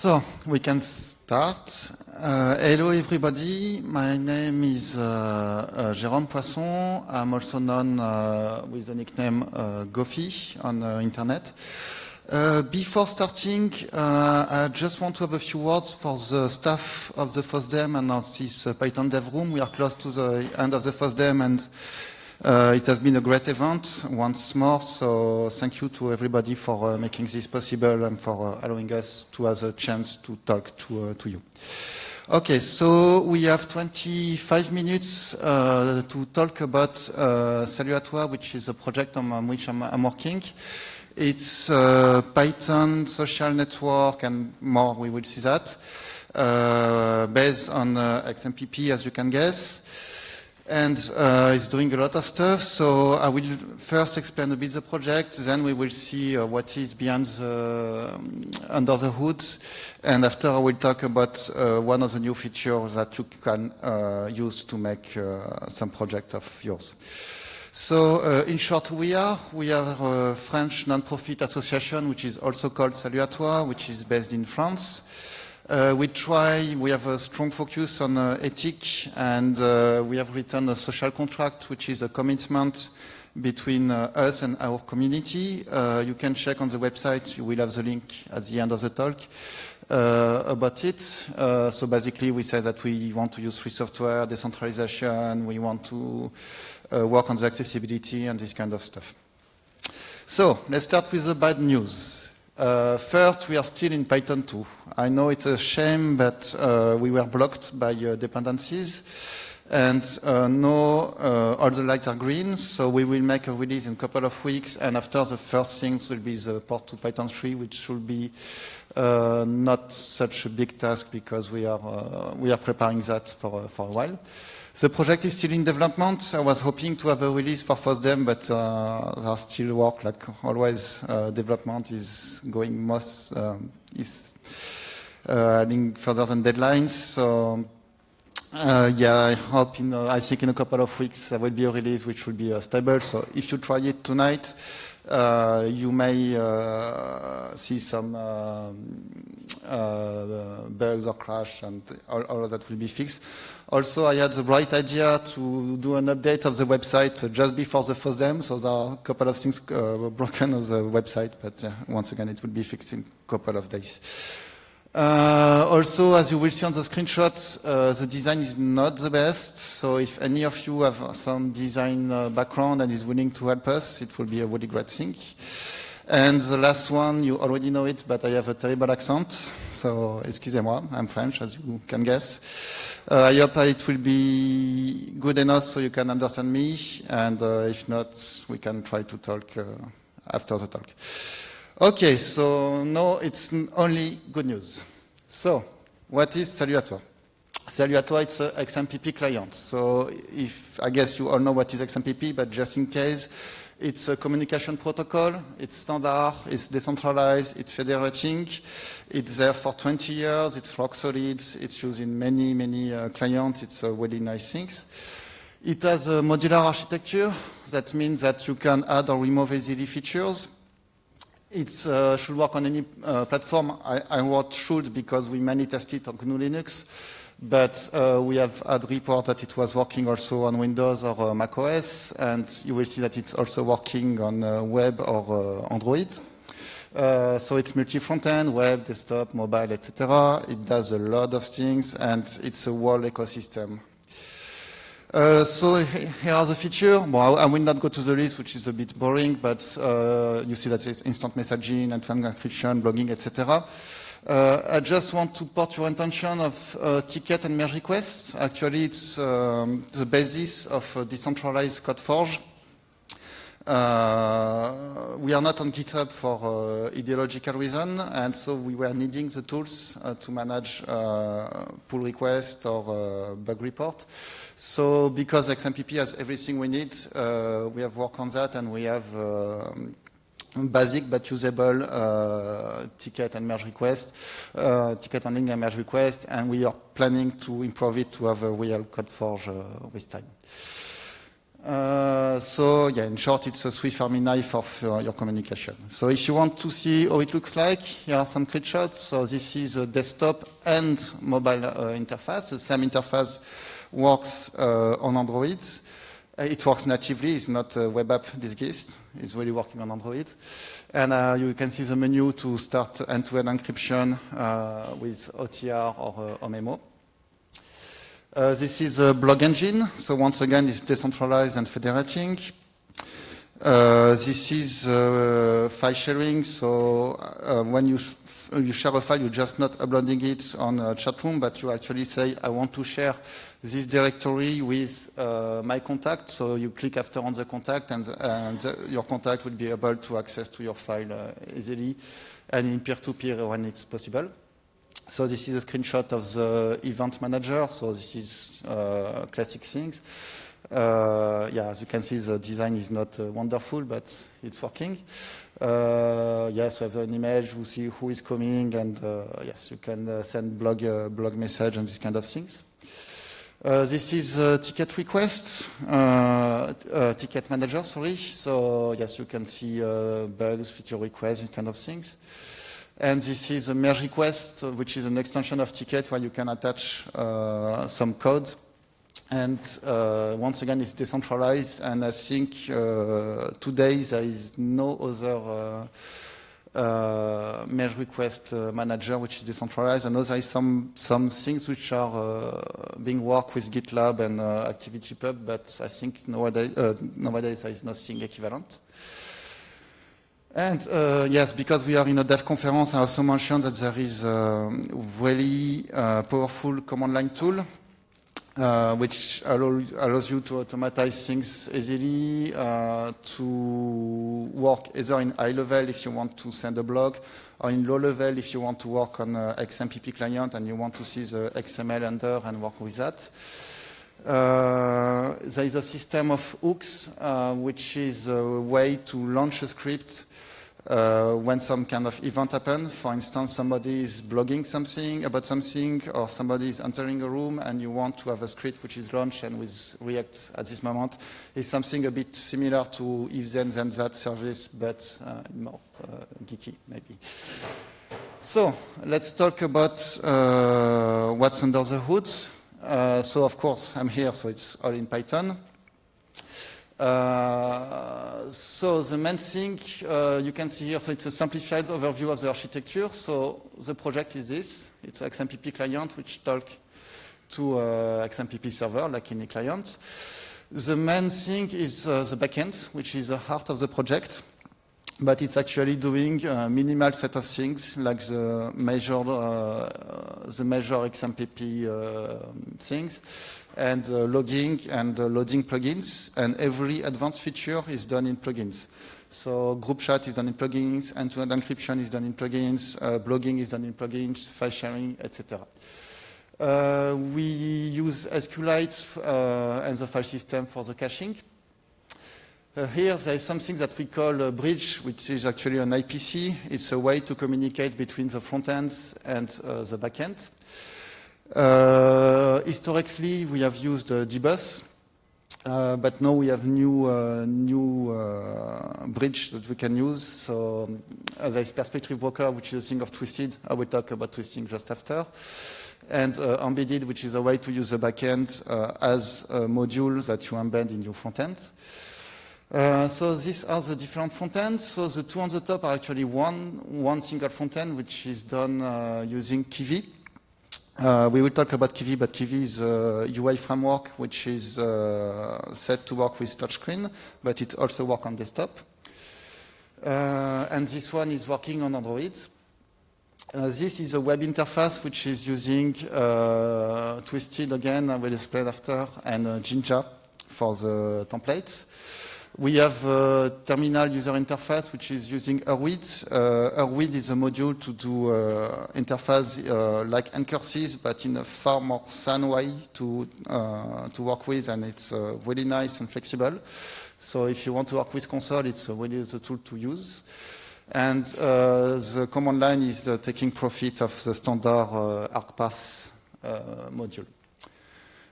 So we can start. Uh, hello, everybody. My name is uh, uh, Jérôme Poisson. I'm also known uh, with the nickname uh, Goffi on the internet. Uh, before starting, uh, I just want to have a few words for the staff of the FOSDEM and of this Python dev room. We are close to the end of the FOSDEM and uh, it has been a great event once more, so thank you to everybody for uh, making this possible and for uh, allowing us to have a chance to talk to, uh, to you. Okay, so we have 25 minutes uh, to talk about uh, toi, which is a project on, which I'm, I'm working. It's uh, Python social network and more, we will see that, based on XMPP, as you can guess and uh, it's doing a lot of stuff. So I will first explain a bit the project, then we will see uh, what is behind the, um, under the hood, and after I will talk about uh, one of the new features that you can uh, use to make uh, some project of yours. So uh, in short, we are, we are a French non-profit association, which is also called toi, which is based in France. Uh, we try, we have a strong focus on uh, ethic, and uh, we have written a social contract, which is a commitment between uh, us and our community. Uh, you can check on the website, you will have the link at the end of the talk uh, about it. so basically, we say that we want to use free software, decentralization, we want to work on the accessibility and this kind of stuff. So let's start with the bad news. Uh, first, we are still in Python 2. I know it's a shame, but uh, we were blocked by uh, dependencies. And uh, no, uh, all the lights are green, so we will make a release in a couple of weeks. And after, the first things will be the port to Python 3, which should be uh, not such a big task because we are, we are preparing that for, for a while. The project is still in development. I was hoping to have a release for FOSDEM, but uh, there's still work. Like always, uh, development is going most um, is uh, adding further than deadlines. So uh, yeah, I hope in uh, I think in a couple of weeks there will be a release which will be uh, stable. So if you try it tonight, uh, you may uh, see some uh, bugs or crash, and all, all, of that will be fixed. Also, I had the bright idea to do an update of the website just before the FOSDEM, so there are a couple of things broken on the website, but once again, it will be fixed in a couple of days. Uh, also, as you will see on the screenshot, uh, the design is not the best. So if any of you have some design uh, background and is willing to help us, it will be a really great thing. And the last one, you already know it, but I have a terrible accent. So excusez-moi, I'm French, as you can guess. Uh, I hope it will be good enough so you can understand me. And uh, if not, we can try to talk uh, after the talk. Okay, so no, it's only good news. So, what is à toi, it's a XMPP client. So, if I guess you all know what is XMPP, but just in case, it's a communication protocol. It's standard. It's decentralized. It's federating. It's there for 20 years. It's rock solid. It's used in many, many uh, clients. It's a really nice thing. It has a modular architecture. That means that you can add or remove easily features. It uh, should work on any uh, platform. I, I, wrote should because we mainly tested it on GNU Linux, but uh, we have had report that it was working also on Windows or uh, Mac OS, and you will see that it's also working on uh, web or uh, Android. so it's multi-front-end, web, desktop, mobile, etc. It does a lot of things, and it's a whole ecosystem. Uh, so here are the features. Well, I will not go to the list, which is a bit boring, but uh, you see that it's instant messaging, end-to-end encryption, blogging, etc. Uh, I just want to put your attention of uh, ticket and merge requests. Actually, it's um, the basis of decentralized code CodeForge. Uh, we are not on GitHub for uh, ideological reason, and so we were needing the tools uh, to manage pull request or bug report. So because XMPP has everything we need, uh, we have worked on that and we have uh, basic but usable uh, ticket and merge request, uh, ticket handling and merge request, and we are planning to improve it to have a real CodeForge uh, with time. Uh, so yeah, in short, it's a Swift Army knife of uh, your communication. So if you want to see how it looks like, here are some screenshots. So this is a desktop and mobile uh, interface. The same interface works uh, on Android. Uh, it works natively. It's not a web app disguised. It's really working on Android. And uh, you can see the menu to start end-to-end encryption with OTR or, OMEMO. Uh, this is a blog engine. So once again, it's decentralized and federating. Uh, this is uh, file sharing. So uh, when you, you share a file, you're just not uploading it on a chat room, but you actually say, I want to share this directory with uh, my contact. So you click after on the contact, and, and the, your contact will be able to access to your file uh, easily and in peer-to-peer -peer when it's possible. So this is a screenshot of the event manager. So this is uh, classic things. Uh, yeah, as you can see, the design is not uh, wonderful, but it's working. Uh, yes, we have an image, we see who is coming, and uh, yes, you can uh, send blog, blog message and these kind of things. this is ticket request, ticket manager, sorry. So yes, you can see bugs, feature requests, these kind of things. And this is a merge request, which is an extension of Ticket where you can attach uh, some code. And uh, once again, it's decentralized. And I think uh, today there is no other uh, uh, merge request uh, manager which is decentralized. I know there is some, some things which are being worked with GitLab and ActivityPub, but I think nowadays, nowadays there is nothing equivalent. And uh, yes, because we are in a dev conference, I also mentioned that there is a really uh, powerful command line tool uh, which allow, allows you to automatize things easily, uh, to work either in high level if you want to send a blog, or in low level if you want to work on XMPP client and you want to see the XML under and work with that. Uh, there is a system of hooks, uh, which is a way to launch a script uh, when some kind of event happens. For instance, somebody is blogging something about something, or somebody is entering a room and you want to have a script which is launched and with React at this moment. It's something a bit similar to if then then that service, but uh, more uh, geeky maybe. So let's talk about uh, what's under the hood. Uh, so of course, I'm here, so it's all in Python. Uh, so the main thing uh, you can see here, so it's a simplified overview of the architecture. So the project is this. It's an XMPP client which talk to uh, XMPP server like any client. The main thing is uh, the backend, which is the heart of the project but it's actually doing a minimal set of things like the measure, uh, the measure XMPP uh, things and uh, logging and uh, loading plugins. And every advanced feature is done in plugins. So group chat is done in plugins, end-to-end encryption is done in plugins, uh, blogging is done in plugins, file sharing, etc. Uh, we use SQLite and the file system for the caching. Uh, here there is something that we call a bridge, which is actually an IPC. It's a way to communicate between the front ends and uh, the back end. Uh, historically, we have used uh, dbus, uh, but now we have new uh, new bridge that we can use. So there is Perspective Broker, which is a thing of Twisted. I will talk about Twisting just after and uh, embedded, which is a way to use the backend uh, as a module that you embed in your frontend. Uh, so these are the different frontends. So the two on the top are actually one, one single frontend, which is done uh, using Kivy. Uh, we will talk about Kivy, but Kivy is a UI framework which is uh, set to work with touchscreen, but it also works on desktop. Uh, and this one is working on Android. This is a web interface which is using Twisted again, I will explain after, and Jinja for the templates. We have a terminal user interface which is using Urwid. Uh, Urwid is a module to do uh, interface uh, like Anchor but in a far more thin way to, uh, to work with, and it's uh, really nice and flexible. So if you want to work with console, it's really the tool to use. And uh, the command line is uh, taking profit of the standard uh, argparse module.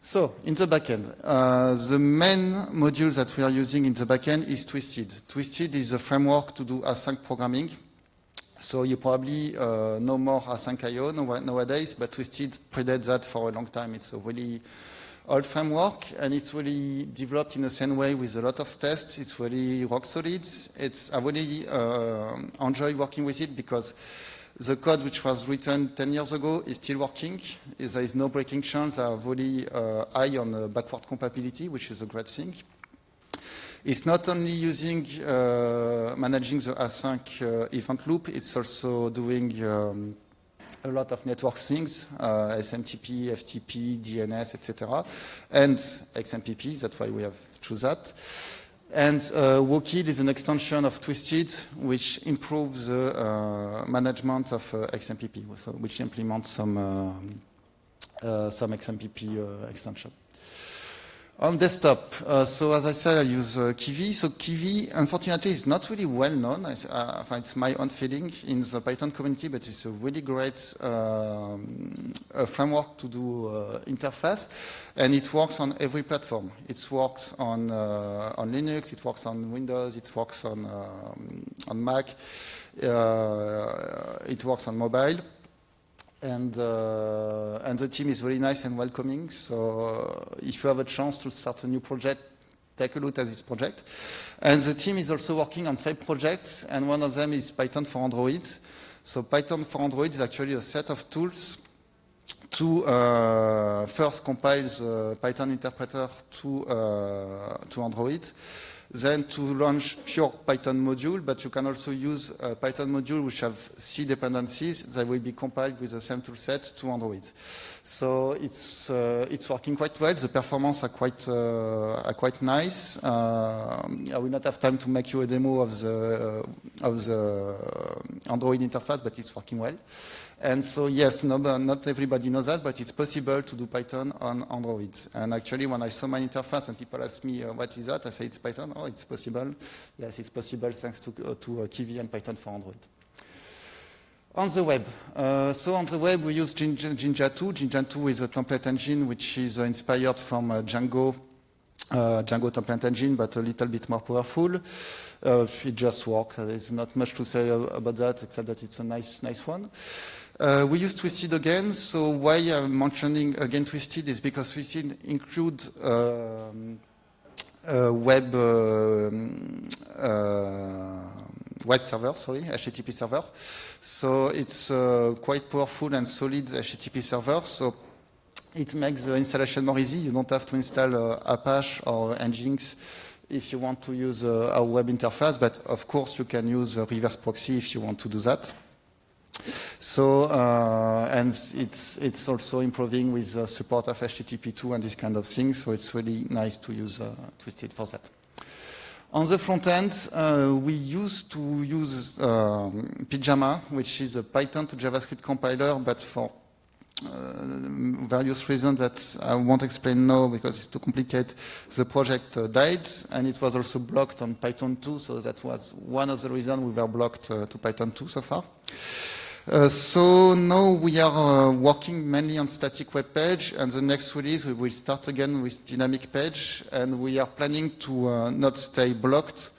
So, in the backend, uh, the main module that we are using in the backend is Twisted. Twisted is a framework to do async programming. So you probably uh, know more asyncio nowadays, but Twisted predates that for a long time. It's a really old framework, and it's really developed in the same way with a lot of tests. It's really rock solid. It's, I really uh, enjoy working with it because the code which was written 10 years ago is still working. There is no breaking chance. They are really uh, high on uh, backward compatibility, which is a great thing. It's not only using, uh, managing the async uh, event loop, it's also doing um, a lot of network things, uh, SMTP, FTP, DNS, etc. And XMPP, that's why we have choose that. And uh, Wokkel is an extension of Twisted, which improves the uh, management of uh, XMPP, so which implements some, uh, uh, some XMPP uh, extension. On desktop, uh, so as I said, I use uh. So Kivy, unfortunately, is not really well known. I, uh, it's my own feeling in the Python community, but it's a really great um, framework to do uh, interface, and it works on every platform. It works on uh, on Linux, it works on Windows, it works on um, on Mac, uh, it works on mobile and uh, and the team is very nice and welcoming. So uh, if you have a chance to start a new project, take a look at this project. And the team is also working on side projects, and one of them is Python for Android. So Python for Android is actually a set of tools to uh, first compile the Python interpreter to uh, to Android then to launch pure Python module, but you can also use a Python module which have C dependencies that will be compiled with the same toolset to Android. So it's, uh, it's working quite well. The performance are quite, uh, are quite nice. Uh, I will not have time to make you a demo of the, of the Android interface, but it's working well. And so, yes, no, not everybody knows that, but it's possible to do Python on Android. And actually, when I saw my interface and people asked me, uh, what is that? I said, it's Python. Oh, it's possible. Yes, it's possible thanks to, uh, to uh, Kivy and Python for Android. On the web. Uh, so on the web, we use Jinja, Jinja 2. Jinja 2 is a template engine which is uh, inspired from uh, Django, Django template engine, but a little bit more powerful. it just works. There's not much to say about that, except that it's a nice, nice one. Uh, we use Twisted again. So why I'm mentioning again Twisted is because Twisted include um, a web uh, uh, web server, sorry, HTTP server. So it's uh, quite powerful and solid HTTP server. So it makes the installation more easy. You don't have to install uh, Apache or Nginx if you want to use uh, our web interface, but of course you can use a reverse proxy if you want to do that. So, uh, and it's, it's also improving with support of HTTP2 and this kind of thing, so it's really nice to use uh, Twisted for that. On the front end, uh, we used to use um, Pyjama, which is a Python to JavaScript compiler, but for uh, various reasons that I won't explain now because it's too complicated, the project uh, died and it was also blocked on Python 2, so that was one of the reasons we were blocked to Python 2 so far. Uh, so now we are uh, working mainly on static web page, and the next release we will start again with dynamic page, and we are planning to uh, not stay blocked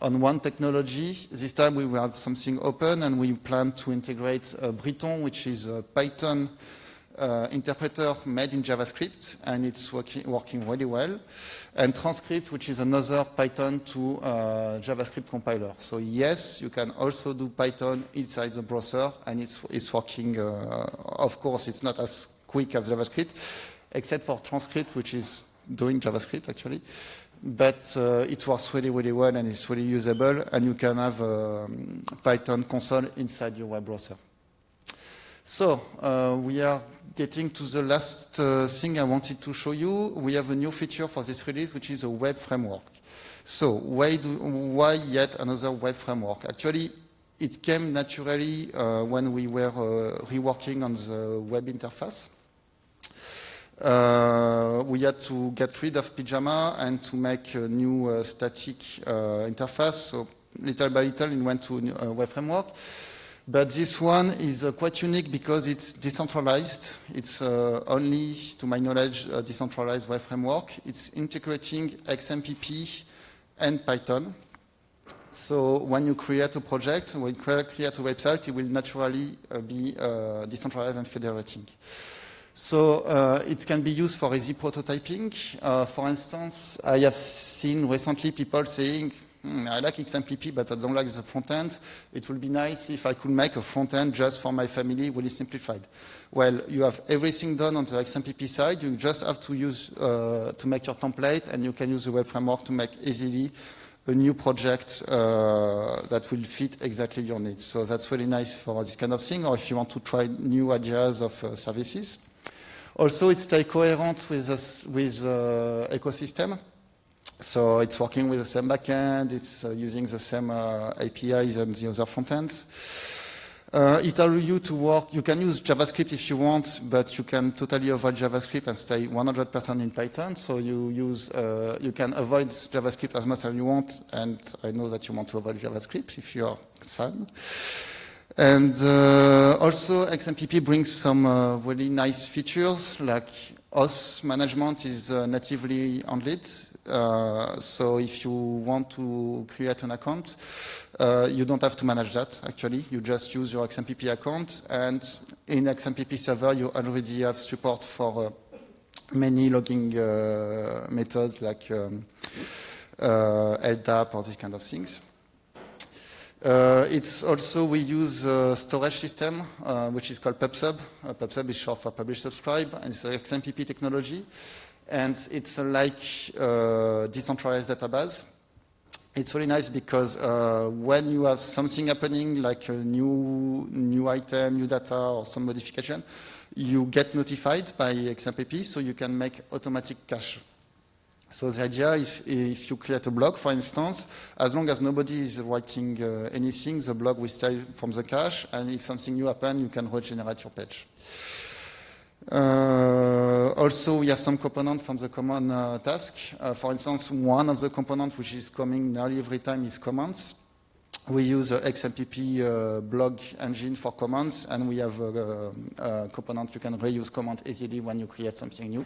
on one technology. This time we will have something open, and we plan to integrate uh, Brython, which is a Python uh, interpreter made in JavaScript, and it's working, working really well. And Transcrypt, which is another Python to uh, JavaScript compiler. So yes, you can also do Python inside the browser, and it's, it's working. Uh, of course, it's not as quick as JavaScript, except for Transcrypt, which is doing JavaScript actually. But uh, it works really, really well, and it's really usable, and you can have um, Python console inside your web browser. So uh, we are getting to the last uh, thing I wanted to show you, we have a new feature for this release, which is a web framework. So why, do, why yet another web framework? Actually, it came naturally uh, when we were uh, reworking on the web interface. Uh, we had to get rid of Pyjama and to make a new uh, static uh, interface. So little by little, it went to a web framework. But this one is uh, quite unique because it's decentralized. It's uh, only, to my knowledge, a decentralized web framework. It's integrating XMPP and Python. So when you create a project, when you create a website, it will naturally uh, be uh, decentralized and federating. So uh, it can be used for easy prototyping. Uh, for instance, I have seen recently people saying, Hmm, I like XMPP, but I don't like the front end. It would be nice if I could make a front end just for my family, really simplified. Well, you have everything done on the XMPP side. You just have to use uh, to make your template, and you can use the web framework to make easily a new project uh, that will fit exactly your needs. So that's really nice for this kind of thing, or if you want to try new ideas of uh, services. Also, it's stay coherent with, us, with uh, ecosystem. So it's working with the same backend, it's uh, using the same uh, APIs and the other frontends. Uh, it allows you to work, you can use JavaScript if you want, but you can totally avoid JavaScript and stay 100% in Python. So you use, uh, you can avoid JavaScript as much as you want, and I know that you want to avoid JavaScript if you are sad. And uh, also XMPP brings some uh, really nice features like OS management is natively handled. Uh, so if you want to create an account, uh, you don't have to manage that actually. You just use your XMPP account and in XMPP server you already have support for uh, many logging uh, methods like um, uh, LDAP or these kind of things. It's also, we use a storage system, which is called PubSub. PubSub is short for Publish Subscribe, and it's XMPP technology and it's like uh, decentralized database. It's really nice because uh, when you have something happening, like a new new item, new data, or some modification, you get notified by XMPP, so you can make automatic cache. So the idea, if, if you create a blog, for instance, as long as nobody is writing uh, anything, the blog will stay from the cache, and if something new happens, you can regenerate your page. Uh, also, we have some components from the common uh, task. Uh, for instance, one of the components which is coming nearly every time is commands. We use a XMPP uh, blog engine for commands, and we have a, a component you can reuse command easily when you create something new.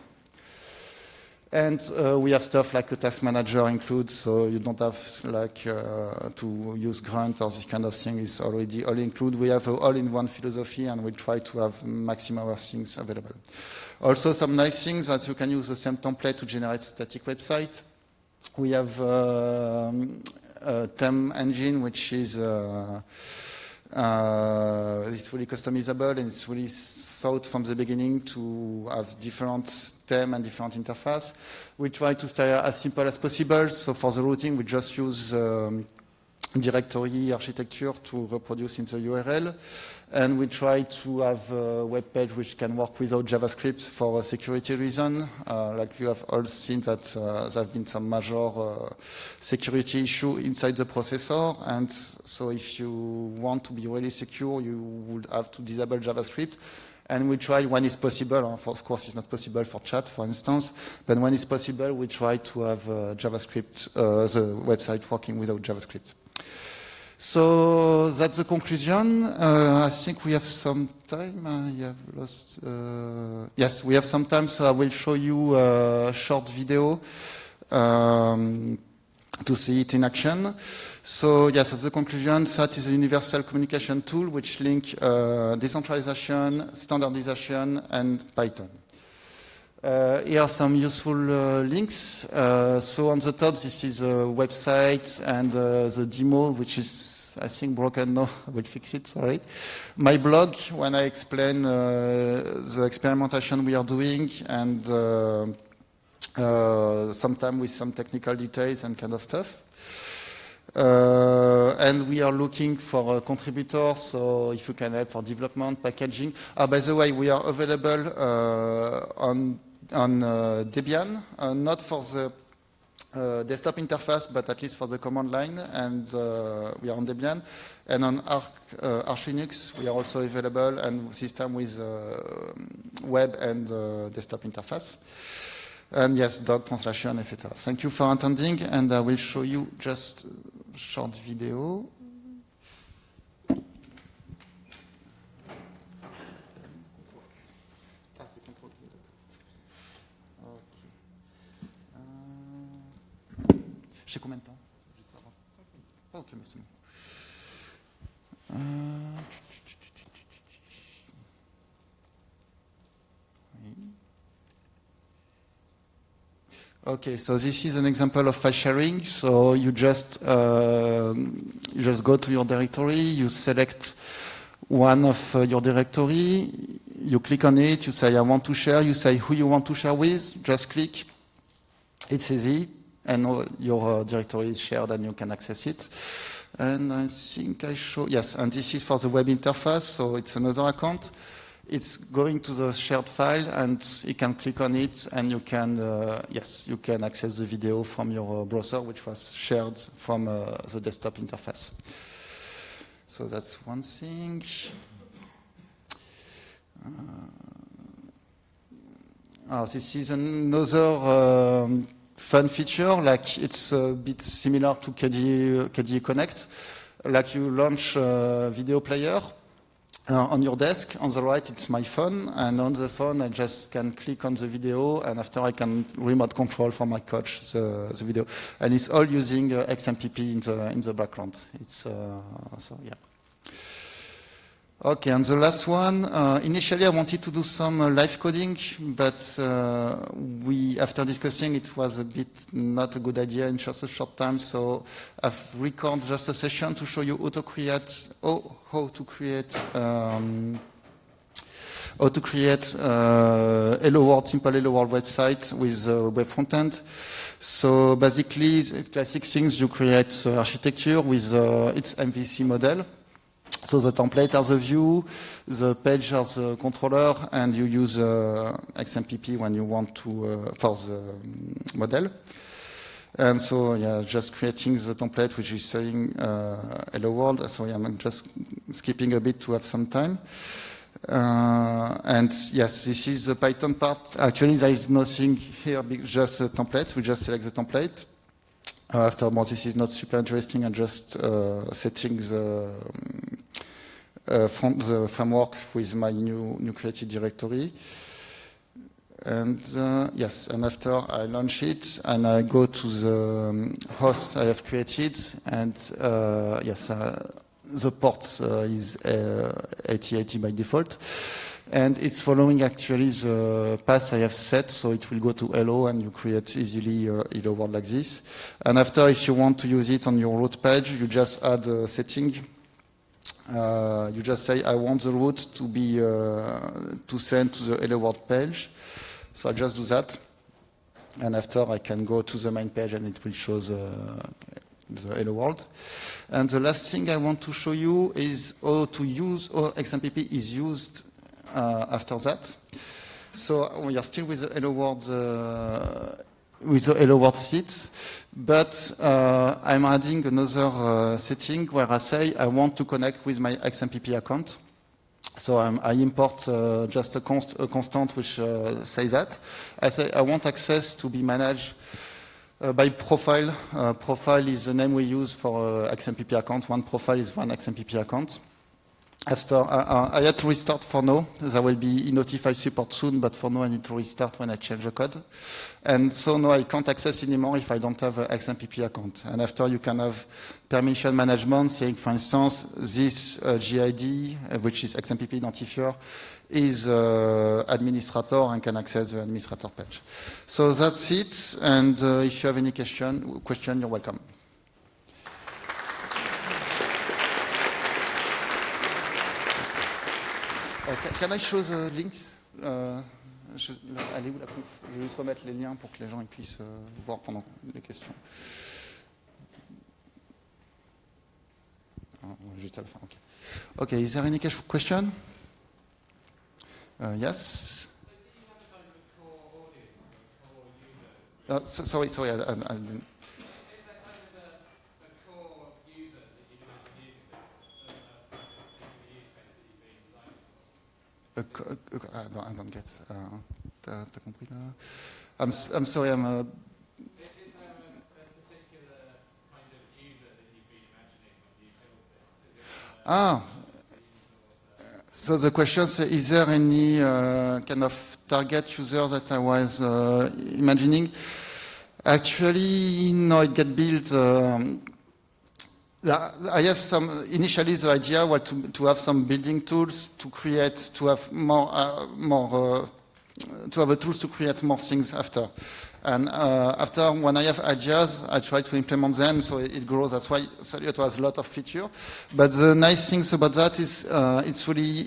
And uh, we have stuff like a task manager includes, so you don't have like uh, to use Grunt or this kind of thing. It's already all included. We have all-in-one philosophy, and we try to have maximum of things available. Also, some nice things that you can use the same template to generate static website. We have uh, a TEM engine, which is uh, it's fully customizable and it's really thought from the beginning to have different theme and different interface. We try to stay as simple as possible. So for the routing, we just use um, directory architecture to reproduce in the URL. And we try to have a web page which can work without JavaScript for a security reason. Uh, like you have all seen that uh, there have been some major uh, security issue inside the processor. And so if you want to be really secure, you would have to disable JavaScript. And we try when it's possible, of course it's not possible for chat, for instance, but when it's possible, we try to have uh, JavaScript, uh, the website working without JavaScript. So that's the conclusion. Uh, I think we have some time. I have lost. Uh, yes, we have some time, so I will show you a short video um, to see it in action. So yes, as the conclusion, SAT is a universal communication tool which link uh, decentralization, standardization, and Python. Uh, here are some useful uh, links. Uh, so on the top, this is a website and uh, the demo, which is, I think, broken. No, I will fix it, sorry. My blog, when I explain uh, the experimentation we are doing and uh, sometimes with some technical details and kind of stuff. Uh, and we are looking for a contributor, so if you can help for development, packaging. Ah, by the way, we are available uh, on on uh, Debian, uh, not for the uh, desktop interface, but at least for the command line, and we are on Debian. And on Arch, Arch, Linux, we are also available, and system with web and desktop interface. And yes, dog translation, etc. Thank you for attending, and I will show you just a short video. Ok. Euh... Okay, so this is an example of file sharing. So you just uh, you just go to your directory, you select one of uh, your directory, you click on it, you say I want to share, you say who you want to share with, just click. It's easy, and your uh, directory is shared, and you can access it. And I think I show yes, and this is for the web interface, so it's another account it's going to the shared file and you can click on it and you can, uh, yes, you can access the video from your uh, browser which was shared from uh, the desktop interface. So that's one thing. Uh, this is another um, fun feature, like it's a bit similar to KDE, KDE Connect. Like you launch a video player uh, on your desk, on the right, it's my phone, and on the phone, I just can click on the video, and after I can remote control for my coach the, the video, and it's all using uh, XMPP in the in the background. It's uh, so yeah. Okay, and the last one. Uh, initially, I wanted to do some uh, live coding, but uh, we, after discussing, it was a bit not a good idea in just a short time. So I've recorded just a session to show you how to create, oh, how to create, um, how to create uh, Hello World, simple Hello World website with uh, web frontend. So basically, it's classic things you create uh, architecture with uh, its MVC model. So the template has the view, the page has the controller, and you use uh, XMPP when you want to uh, for the um, model. And so, yeah, just creating the template which is saying uh, hello world. So yeah, I'm just skipping a bit to have some time. Uh, and yes, this is the Python part. Actually, there is nothing here, just a template. We just select the template. Uh, after more, this is not super interesting. I'm just uh, setting the um, uh, from the framework with my new, new created directory. And uh, yes, and after I launch it and I go to the um, host I have created, and uh, yes, uh, the port uh, is 8080 by default. And it's following actually the path I have set, so it will go to hello and you create easily a hello world like this. And after, if you want to use it on your root page, you just add a setting uh, you just say, I want the route to be uh, to send to the Hello World page. So I just do that. And after I can go to the main page and it will show the, the Hello World. And the last thing I want to show you is how to use, how XMPP is used uh, after that. So we are still with the Hello World uh, with the Hello World seats, but uh, I'm adding another uh, setting where I say I want to connect with my XMPP account. So um, I import uh, just a, const a, constant which uh, says that. I say I want access to be managed uh, by profile. Uh, profile is the name we use for XMPP account. One profile is one XMPP account. After, uh, I had to restart for now. There will be notify support soon, but for now I need to restart when I change the code. And so now I can't access anymore if I don't have an XMPP account. And after you can have permission management, saying, for instance, this uh, JID, uh, which is XMPP identifier, is uh, administrator and can access the administrator page. So that's it. And uh, if you have any question, question, you're welcome. Can I show the links? Uh, je, Elle est où la conf Je vais juste remettre les liens pour que les gens ils puissent euh, voir pendant les questions. Ah, juste à la fin. Okay. Okay. Is there any question? Uh, yes. Uh, so, sorry, sorry, I, I, I didn't. Uh, I, don't, I don't get. Uh, T'as compris là I'm, I'm sorry, I'm. Uh, Ah, so the question is, is there any uh, kind of target user that I was uh, imagining? Actually, no, it get built. Um, I have some, initially the idea was to, to have some building tools to create, to have more, uh, more, uh, to have a tools to create more things after. And uh, after, when I have ideas, I try to implement them so it grows. That's why Salut has a lot of feature. But the nice things about that is uh, it's really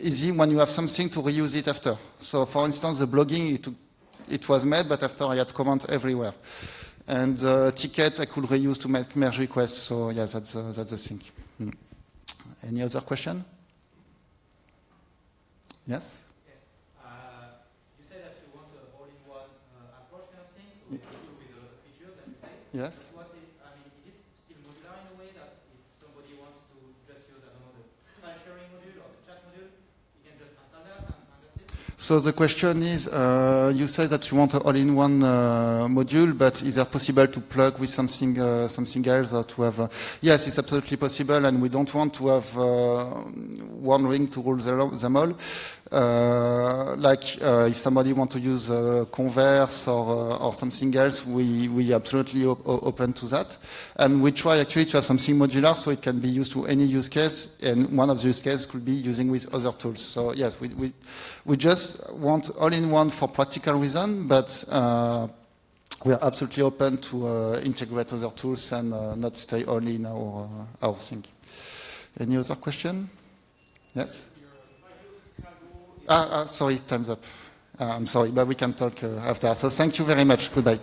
easy when you have something to reuse it after. So for instance, the blogging, it, it was made, but after I had comments everywhere. And the ticket I could reuse to make merge requests. So yeah, that's, uh, that's the only one approach kind of thing. Hmm. Any other question? Yes? Yes. What is, I mean, is it still modular in a way that if somebody wants to just use, I don't know, the file sharing module or the chat module, you can just install that and, and that's it? So the question is, uh, you say that you want an all-in-one uh, module, but is it possible to plug with something uh, something else or to have? yes, it's absolutely possible, and we don't want to have uh, one ring to rule them all. Uh, like uh, if somebody wants to use uh, Converse or, uh, or something else, we, we absolutely op open to that. And we try actually to have something modular so it can be used to any use case, and one of the use cases could be using with other tools. So yes, we, we, we just want all-in-one for practical reason, but uh, we are absolutely open to uh, integrate other tools and not stay only in our, our thing. Any other question? Yes? Ah, ah, sorry, time's up. Uh, I'm sorry, but we can talk uh, after. So thank you very much. Goodbye.